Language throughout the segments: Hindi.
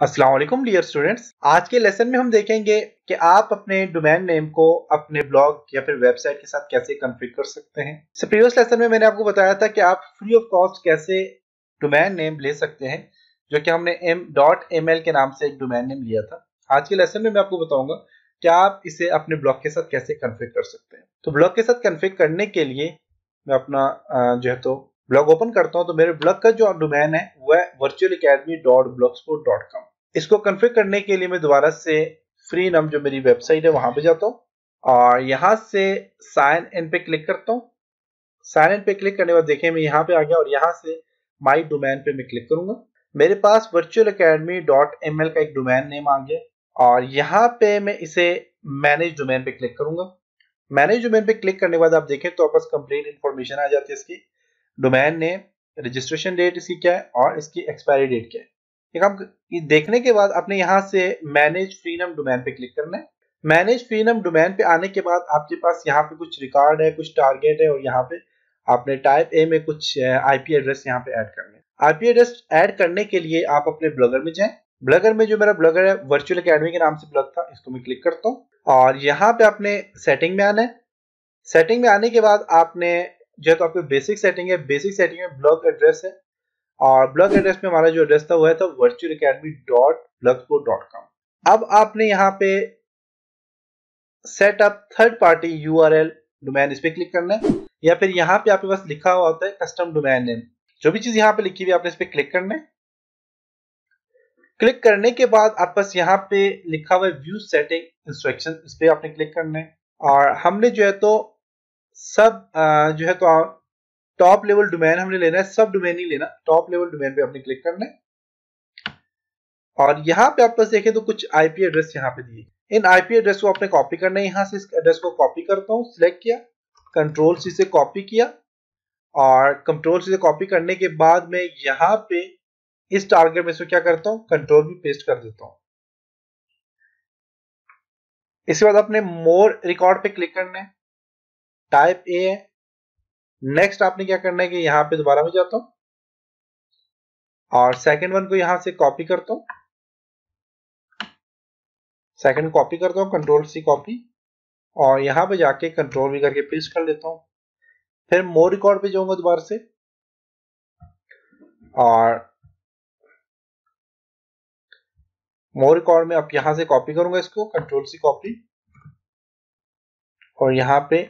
वालेकुम डियर स्टूडेंट्स आज के लेसन में हम देखेंगे कि आप अपने डोमेन नेम को अपने ब्लॉग या फिर वेबसाइट के साथ कैसे कॉन्फ़िगर कर सकते हैं। प्रीवियस लेसन में मैंने आपको बताया था कि आप फ्री ऑफ़ कॉस्ट कैसे डोमेन नेम ले सकते हैं, जो कि हमने एम डॉट एम एल के नाम से एक डोमेन नेम लिया था। आज के लेसन में मैं आपको बताऊँगा कि आप इसे अपने ब्लॉग के साथ कैसे कन्फिग कर सकते हैं। तो ब्लॉग के साथ कन्फिग करने के लिए मैं अपना जो है तो ब्लॉग ओपन करता हूँ। तो मेरे ब्लॉग का जो डोमेन है वह virtual academy dot blog dot com इसको कन्फिग करने के लिए मैं दोबारा से फ्री नम जो मेरी वेबसाइट है, वहाँ पे जाता हूँ। और यहाँ से साइन इन पे क्लिक करता हूँ। साइन इन पे क्लिक करने के बाद देखें मैं यहाँ पे आ गया और यहाँ से माई डोमेन पे मैं क्लिक करूँगा। मेरे पास virtual academy dot M L का एक डोमेन नेम आ गया। और यहाँ पे मैं इसे मैनेज डोमेन पे क्लिक करूँगा। मैनेज डोमेन पे क्लिक करने के बाद आप देखें तो आपस कंप्लीट इन्फॉर्मेशन आ जाती है इसकी। डोमेन नेम रजिस्ट्रेशन डेट इसकी क्या है और इसकी एक्सपायरी डेट क्या है। ये काम देखने के बाद आपने यहाँ से मैनेज फ्रीनम डोमेन पे क्लिक करना है। मैनेज फ्रीनम डोमेन पे आने के बाद आपके पास यहाँ पे कुछ रिकॉर्ड है, कुछ टारगेट है और यहाँ पे आपने टाइप ए में कुछ आईपी एड्रेस यहाँ पे ऐड करने हैं। आईपी एड्रेस ऐड करने के लिए आप अपने ब्लॉगर में जाएँ। ब्लॉगर में जो मेरा ब्लॉगर है वर्चुअल अकेडमी के नाम से ब्लॉग था, इसको मैं क्लिक करता हूँ और यहाँ पे आपने सेटिंग में आना है। सेटिंग में आने के बाद आपने, जो तो आपके बेसिक सेटिंग है बेसिक सेटिंग में ब्लॉग एड्रेस है। और ब्लॉग एड्रेस में हमारा जो एड्रेस था, वो है था virtual academy dot Blogspot dot com अब आपने यहाँ पे set up third party U R L domain इस पे क्लिक करना है, या फिर यहाँ पे आपके पास लिखा हुआ होता है कस्टम डोमैन नेम जो भी चीज़ यहाँ पे लिखी हुई आपने इस पे क्लिक करना है। क्लिक करने के बाद आप बस यहाँ पे लिखा हुआ है व्यू सेटिंग इंस्ट्रक्शन इस पे आपने क्लिक करना है। और हमने जो है तो सब जो है तो टॉप लेवल डोमेन हमने लेना है, सब डोमेन ही लेना टॉप लेवल डोमेन पे आपने क्लिक करना है। और यहाँ पे आप पास देखें तो कुछ आईपी एड्रेस यहाँ पे दिए। इन आईपी एड्रेस को आपने कॉपी करना है, यहाँ से इस एड्रेस को कॉपी करता हूँ सिलेक्ट किया कंट्रोल सी से कॉपी किया। और कंट्रोल सी से कॉपी करने के बाद मैं यहाँ पे इस टारगेट में से क्या करता हूँ कंट्रोल भी पेस्ट कर देता हूँ। इसके बाद अपने मोर रिकॉर्ड पे क्लिक करना है। टाइप ए है नेक्स्ट आपने क्या करना है कि यहाँ पे दोबारा में जाता हूँ। और सेकंड वन को यहाँ से कॉपी करता हूँ। सेकंड कॉपी करता हूँ कंट्रोल सी कॉपी और यहाँ पे जाके कंट्रोल भी करके पेस्ट कर लेता हूँ। फिर मोर रिकॉर्ड पे जाऊँगा दोबारा से। और मोर रिकॉर्ड में अब यहाँ से कॉपी करूँगा इसको कंट्रोल सी कॉपी और यहाँ पे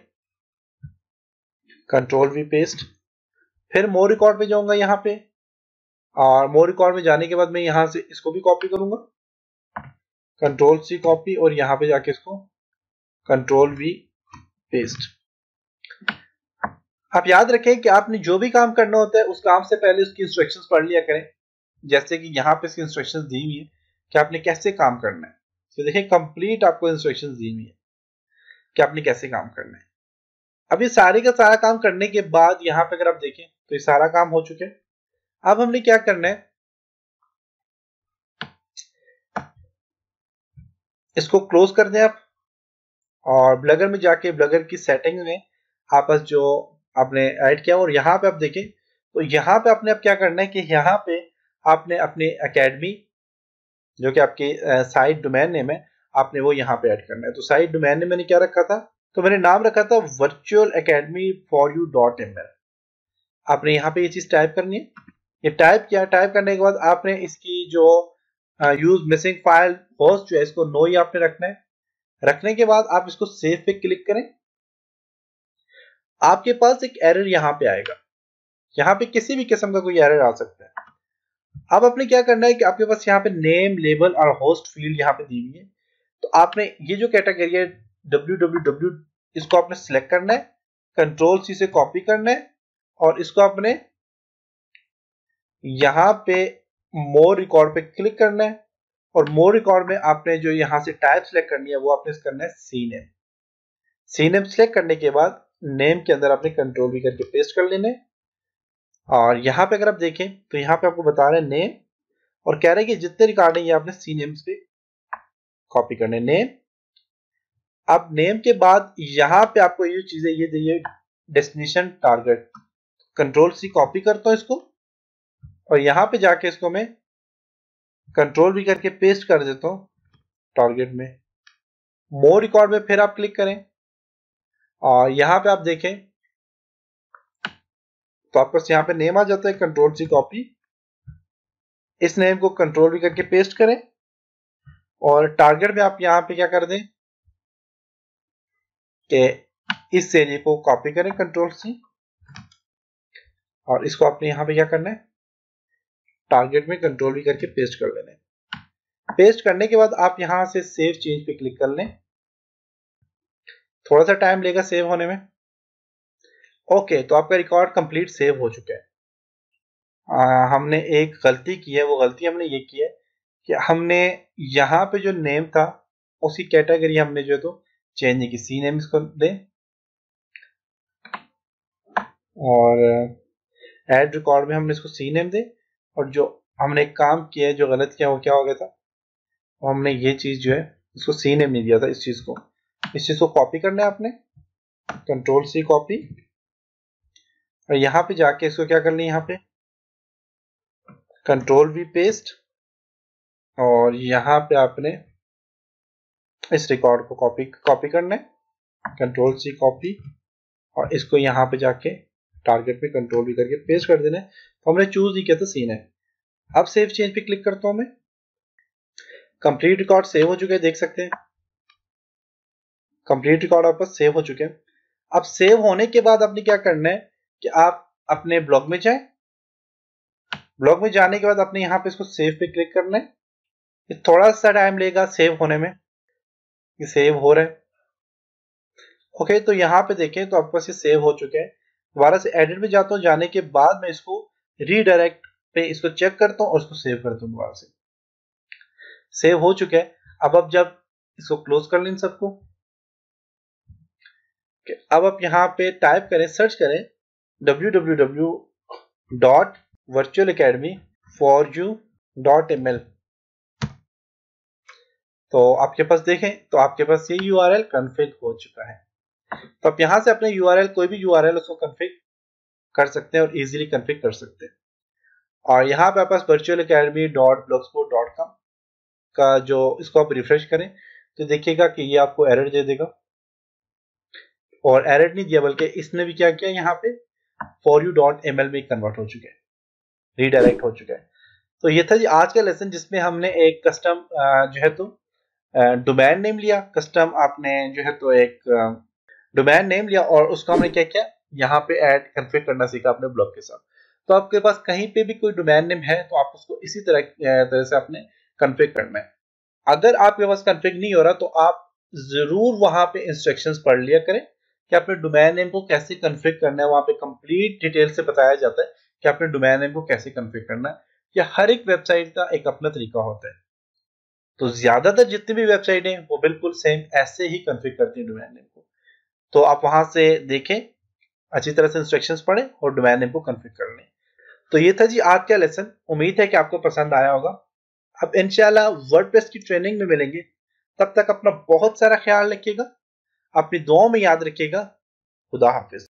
कंट्रोल वी पेस्ट फिर मोर रिकॉर्ड पे जाऊँगा यहाँ पे। और मोर रिकॉर्ड में जाने के बाद मैं यहाँ से इसको भी कॉपी करूँगा। कंट्रोल सी कॉपी और यहाँ पे जाके इसको कंट्रोल वी पेस्ट आप याद रखें कि आपने जो भी काम करना होता है, उस काम से पहले उसकी इंस्ट्रक्शंस पढ़ लिया करें। जैसे कि यहाँ पे इसकी इंस्ट्रक्शंस दी हुई है कि आपने कैसे काम करना है। तो देखिए कंप्लीट आपको इंस्ट्रक्शंस दी हुई है कि आपने कैसे काम करना है। अब ये सारे का सारा काम करने के बाद यहाँ पे अगर आप देखें तो ये सारा काम हो चुके अब हमने क्या करना है? इसको क्लोज कर दें आप। और ब्लगर में जाके ब्लगर की सेटिंग में आपस जो आपने ऐड किया, और यहाँ पे आप देखें तो यहाँ पे आपने अब क्या करना है कि यहाँ पे आपने अपने एकेडमी जो कि आपकी साइट डोमेन नेम है, आपने वो यहाँ पे ऐड करना है। तो साइट डोमेन नेम मैंने क्या रखा था? तो मैंने नाम रखा था virtual academy for you dot M L आपने यहाँ पे ये चीज़ टाइप करनी है। ये टाइप किया टाइप करने के बाद आपने इसकी जो यूज़ मिसिंग फ़ाइल होस्ट जो है, इसको नो ही आपने रखना है। रखने के बाद आप इसको सेव पे क्लिक करें। आपके पास एक एरर यहाँ पे आएगा। यहाँ पे किसी भी किस्म का कोई एरर आ सकता है। अब आपने क्या करना है कि आपके पास यहाँ पे नेम लेबल और होस्ट फ़ील्ड यहाँ पे दी हुई है। तो आपने ये जो कैटेगरी है, www इसको आपने सिलेक्ट करना है कंट्रोल सी से कॉपी करना है और इसको आपने यहाँ पे मोर रिकॉर्ड पे क्लिक करना है और मोर रिकॉर्ड में आपने जो यहाँ से टाइप सिलेक्ट करनी है, वो आपने करना है C name C name select करने के बाद नेम के अंदर आपने कंट्रोल भी करके पेस्ट कर लेने और यहाँ पे अगर आप देखें तो यहाँ पे आपको बता रहे हैं नेम और कह रहे हैं कि जितने रिकॉर्ड है ये आपने सी नेम्स पे कॉपी करने नेम अब नेम के बाद यहाँ पे आपको ये चीज़ें ये दिए destination target control C copy करता हूँ इसको। और यहाँ पे जाके इसको मैं कंट्रोल भी करके पेस्ट कर देता हूँ टारगेट में। मोर रिकॉर्ड में फिर आप क्लिक करें। और यहाँ पे आप देखें तो आपको यहाँ पे नेम आ जाता है कंट्रोल सी कॉपी इस नेम को कंट्रोल भी करके पेस्ट करें। और टारगेट में आप यहाँ पे क्या कर दें? कि इस एरिया को कॉपी करें कंट्रोल सी और इसको आपने यहाँ पे क्या करना है? टारगेट में कंट्रोल भी करके पेस्ट कर लेना है। पेस्ट करने के बाद आप यहाँ से सेव चेंज पे क्लिक कर लें। थोड़ा सा टाइम लेगा सेव होने में। ओके तो आपका रिकॉर्ड कंप्लीट सेव हो चुका है। आ, हमने एक गलती की है वो गलती हमने ये की है कि हमने यहाँ पे जो नेम था उसी कैटेगरी हमने जो है तो चेंज की सी नेम इसको दें। और एड रिकॉर्ड में हमने इसको सी नेम दे। और जो हमने काम किया है, जो गलत किया, वो क्या हो गया था? हमने ये चीज़ जो है, इसको सी नेम नहीं दिया था इस चीज़ को। इस चीज़ को कॉपी करना है आपने। कंट्रोल सी कॉपी और यहाँ पे जाके इसको क्या करना है यहाँ पे? कंट्रोल वी पेस्ट और यहाँ पे आपने इस रिकॉर्ड को कॉपी कॉपी करना है। कंट्रोल सी कॉपी और इसको यहाँ पे जाके टारगेट पे कंट्रोल भी करके पेस्ट कर देना है। तो हमने चूज़ ही किया था सीन है। अब सेव चेंज पे क्लिक करता हूँ मैं। कंप्लीट रिकॉर्ड सेव हो चुके हैं, देख सकते हैं। कंप्लीट रिकॉर्ड आपका सेव हो चुके हैं। अब सेव होने के बाद आपने क्या करना है कि आप अपने ब्लॉग में जाए। ब्लॉग में जाने के बाद आपने यहाँ पे इसको सेव पे क्लिक करना है। थोड़ा सा टाइम लेगा सेव होने में। ये सेव हो रहा है। ओके तो यहाँ पे देखें तो आपके पास ये सेव हो चुके हैं। दोबारा से एडिट में जाता हूँ, जाने के बाद मैं इसको रीडायरेक्ट पे इसको चेक करता हूँ और इसको सेव करता हूँ दोबारा से। सेव हो चुका है। अब अब जब इसको क्लोज कर लें सबको अब आप यहाँ पे टाइप करें सर्च करें www.virtualacademy4u.ml तो आपके पास देखें तो आपके पास ये यूआरएल कन्फिग हो चुका है। तो आप यहाँ से अपने यूआरएल कोई भी यूआरएल उसको कन्फिग कर सकते हैं और इजीली कन्फिग कर सकते हैं। और यहाँ पे पास virtual academy dot dot com का जो, इसको आप रिफ्रेश करें तो देखिएगा कि ये आपको एरर दे देगा। और एरर नहीं दिया, बल्कि इसने भी क्या किया, यहाँ पे for you dot M L में कन्वर्ट हो चुके हैं रीडायरेक्ट हो चुका है। तो ये था जी आज का लेसन जिसमें हमने एक कस्टम जो है तो डोमेन नेम लिया, कस्टम आपने जो है तो एक डोमेन नेम लिया और उसको हमने क्या किया? यहाँ पे ऐड कन्फिग करना सीखा अपने ब्लॉग के साथ। तो आपके पास कहीं पे भी कोई डोमेन नेम है तो आप उसको इसी तरह तरह से आपने कन्फिग करना है। अगर आपके पास कन्फिग नहीं हो रहा तो आप ज़रूर वहाँ पे इंस्ट्रक्शंस पढ़ लिया करें कि अपने डोमेन नेम को कैसे कन्फिग करना है। वहाँ पे कंप्लीट डिटेल से बताया जाता है कि अपने डोमेन नेम को कैसे कन्फिग करना है। या हर एक वेबसाइट का एक अपना तरीका होता है। तो ज़्यादातर जितनी भी वेबसाइट है, वो बिल्कुल सेम ऐसे ही कन्फिग करती है डोमेन नेम को। तो आप वहाँ से देखें, अच्छी तरह से इंस्ट्रक्शन पढ़ें और डोमेन नेम को कन्फिग कर लें। तो ये था जी आज का लेसन उम्मीद है कि आपको पसंद आया होगा। अब इनशाला वर्डप्रेस की ट्रेनिंग में मिलेंगे। तब तक अपना बहुत सारा ख्याल रखिएगा। अपनी दुआओं में याद रखिएगा। खुदा हाफिज।